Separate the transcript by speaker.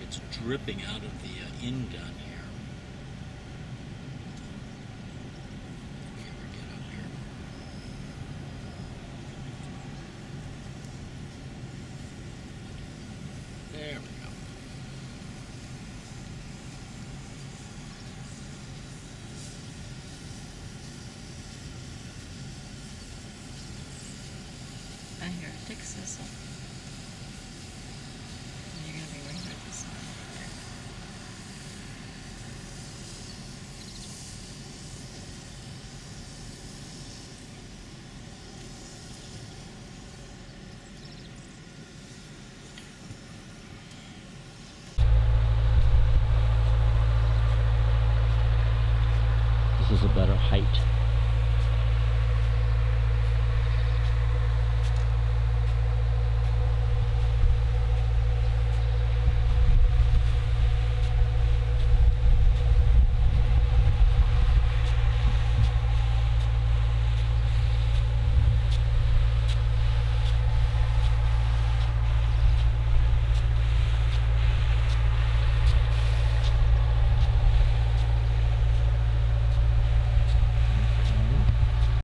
Speaker 1: it's dripping out of the uh, in gun here. There we go.
Speaker 2: I hear a tick sizzle. is a better height.